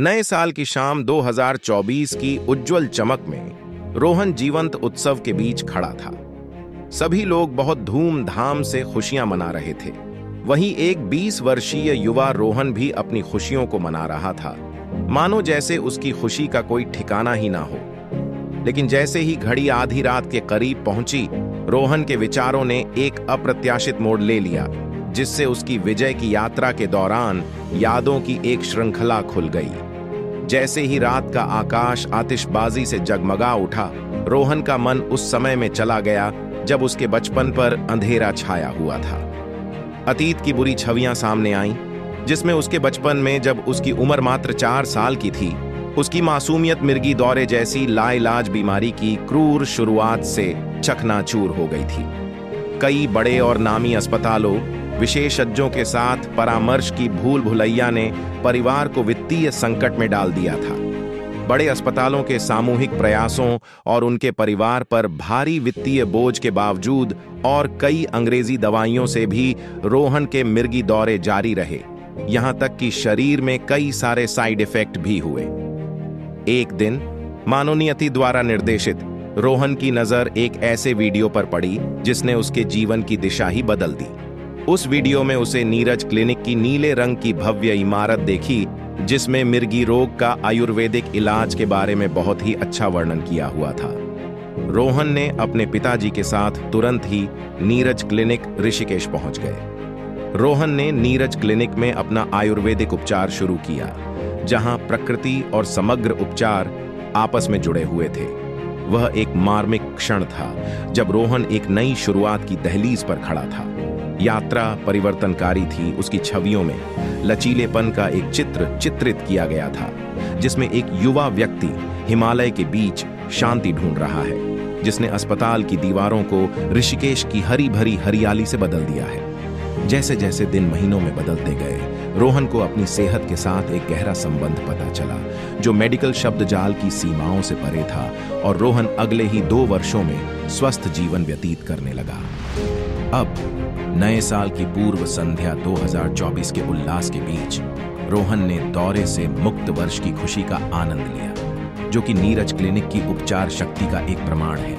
नए साल की शाम 2024 की उज्जवल चमक में रोहन जीवंत उत्सव के बीच खड़ा था। सभी लोग बहुत धूमधाम से खुशियाँ मना रहे थे। वहीं एक 20 वर्षीय युवा रोहन भी अपनी खुशियों को मना रहा था। मानो जैसे उसकी खुशी का कोई ठिकाना ही ना हो। लेकिन जैसे ही घड़ी आधी रात के करीब पहुँची, रोहन के विचारों ने एक अप्रत्याशित मोड़ ले लिया, जिससे उसकी विजय की यात्रा के दौरान यादों की एक श्रृंखला खुल गई। जैसे ही रात का आकाश आतिशबाजी से जगमगा उठा, रोहन का मन उस समय में चला गया जब उसके बचपन पर अंधेरा छाया हुआ था। अतीत की बुरी छवियाँ सामने आईं, जिसमें उसके बचपन में जब उसकी उम्र मात्र चार साल की थी, उसकी मासूमियत मिर्गी दौरे जैसी लाइलाज बीमारी की क्रूर शुरुआत से चकनाचूर हो गई थी। कई बड़े और नामी अस्पतालों विशेषज्ञों के साथ परामर्श की भूल भुलैया ने परिवार को वित्तीय संकट में डाल दिया था। बड़े अस्पतालों के सामूहिक प्रयासों और उनके परिवार पर भारी वित्तीय बोझ के बावजूद और कई अंग्रेज़ी दवाइयों से भी रोहन के मिर्गी दौरे जारी रहे। यहाँ तक कि शरीर में कई सारे साइड इफ़ेक्ट भी हुए। एक दिन, मानोनियति द्वारा निर्देशित, रोहन की नज़र एक ऐसे वीडियो पर पड़ी जिसने उसके जीवन की दिशा ही बदल दी। उस वीडियो में उसे नीरज क्लिनिक की नीले रंग की भव्य इमारत देखी, जिसमें मिर्गी रोग का आयुर्वेदिक इलाज के बारे में बहुत ही अच्छा वर्णन किया हुआ था। रोहन ने अपने पिताजी के साथ तुरंत ही नीरज क्लिनिक ऋषिकेश पहुँच गए। रोहन ने नीरज क्लिनिक में अपना आयुर्वेदिक उपचार शुरू किया, जहाँ प्रकृति और समग्र उपचार आपस में जुड़े हुए थे। वह एक मार्मिक क्षण था, जब रोहन एक नई शुरुआत की दहलीज पर खड़ा था। यात्रा परिवर्तनकारी थी। उसकी छवियों में लचीलेपन का एक चित्र चित्रित किया गया था, जिसमें एक युवा व्यक्ति हिमालय के बीच शांति ढूंढ रहा है, जिसने अस्पताल की दीवारों को ऋषिकेश की हरी भरी हरियाली से बदल दिया है। जैसे जैसे दिन महीनों में बदलते गए, रोहन को अपनी सेहत के साथ एक गहरा संबंध पता चला, जो मेडिकल शब्द जाल की सीमाओं से परे था और रोहन अगले ही दो वर्षों में स्वस्थ जीवन व्यतीत करने लगा। अब नए साल की पूर्व संध्या 2024 के उल्लास के बीच, रोहन ने दौरे से मुक्त वर्ष की खुशी का आनंद लिया, जो कि नीरज क्लिनिक की उपचार शक्ति का एक प्रमाण है।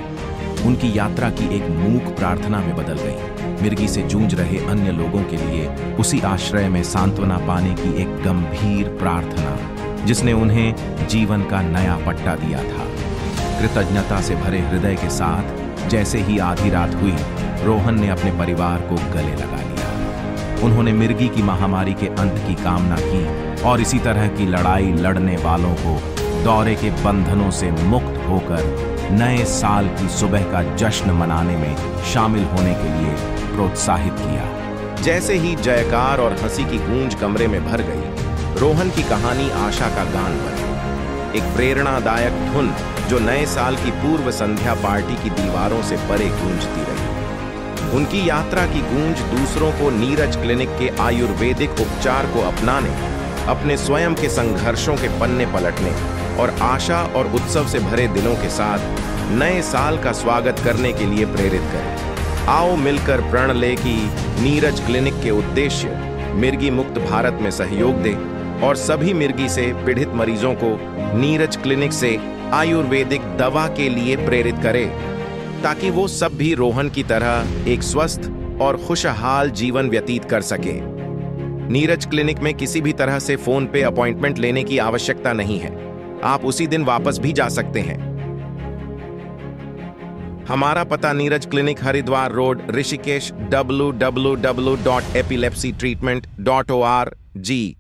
उनकी यात्रा की एक मूक प्रार्थना में बदल गई। मिर्गी से जूझ रहे अन्य लोगों के लिए उसी आश्रय में सांत्वना पाने की एक गंभीर प्रार्थना, जिसने उन्हें जीवन का नया पट्टा दिया था। कृतज्ञता से भरे हृदय के साथ, जैसे ही आधी रात हुई रोहन ने अपने परिवार को गले लगा लिया। उन्होंने मिर्गी की महामारी के अंत की कामना की और इसी तरह की लड़ाई लड़ने वालों को दौरे के बंधनों से मुक्त होकर नए साल की सुबह का जश्न मनाने में शामिल होने के लिए प्रोत्साहित किया। जैसे ही जयकार और हँसी की गूंज कमरे में भर गई, रोहन की कहानी आशा का गान बनी एक प्रेरणादायक धुन जो नए साल की पूर्व संध्या पार्टी की दीवारों से परे गूंजती रही। उनकी यात्रा की गूंज दूसरों को नीरज क्लिनिक के आयुर्वेदिक उपचार को अपनाने, अपने स्वयं के संघर्षों के पन्ने पलटने और आशा और उत्सव से भरे दिलों के साथ नए साल का स्वागत करने के लिए प्रेरित करे। आओ मिलकर प्रण ले कि नीरज क्लिनिक के उद्देश्य मिर्गी मुक्त भारत में सहयोग दे और सभी मिर्गी से पीड़ित मरीजों को नीरज क्लिनिक से आयुर्वेदिक दवा के लिए प्रेरित करे। ताकि वो सब भी रोहन की तरह एक स्वस्थ और खुशहाल जीवन व्यतीत कर सके। नीरज क्लिनिक में किसी भी तरह से फ़ोन पे अपॉइंटमेंट लेने की आवश्यकता नहीं है। आप उसी दिन वापस भी जा सकते हैं। हमारा पता Neeraj clinic, Haridwar road, Rishikesh, W W W dot epilepsy treatment dot O R G